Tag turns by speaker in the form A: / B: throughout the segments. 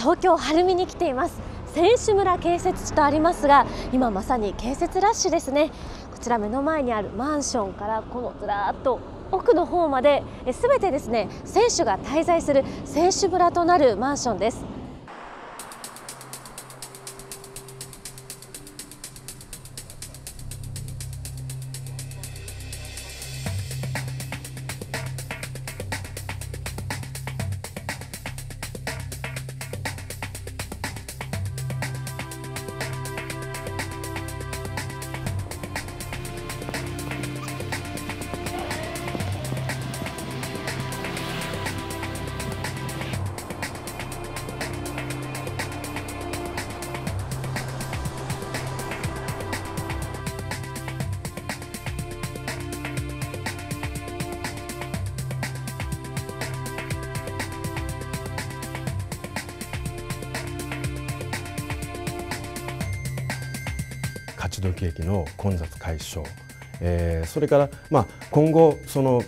A: 東京晴海に来ています。選手村建設地とありますが今まさに建設ラッシュですね。こちら目の前にあるマンションからこのずらっと奥の方まで全てですね選手が滞在する選手村となるマンションです。
B: 勝どき駅の混雑解消、えー、それから、まあ、今後その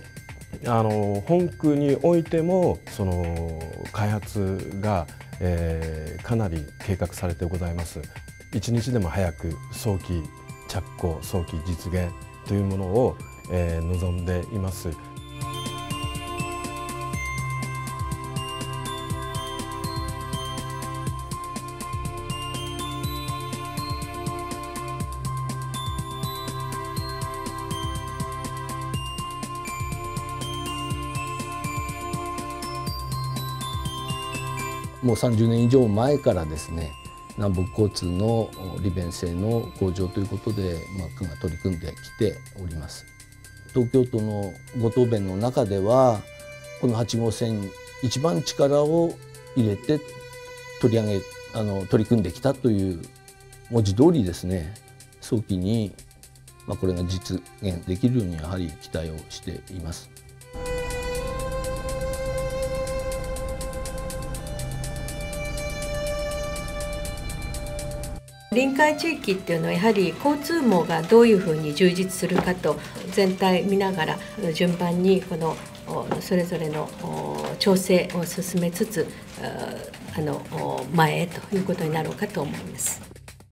B: あの本区においてもその開発が、えー、かなり計画されてございます一日でも早く早期着工早期実現というものを、えー、望んでいます。
C: もう30年以上前からですね南北交通の利便性の向上ということで、まあ、区が取り組んできております東京都のご答弁の中ではこの8号線一番力を入れて取り上げあの取り組んできたという文字通りですね早期に、まあ、これが実現できるようにやはり期待をしています。
D: 臨海地域っていうのはやはり交通網がどういうふうに充実するかと全体見ながら順番にこのそれぞれの調整を進めつつあの前へということになろうかと思います。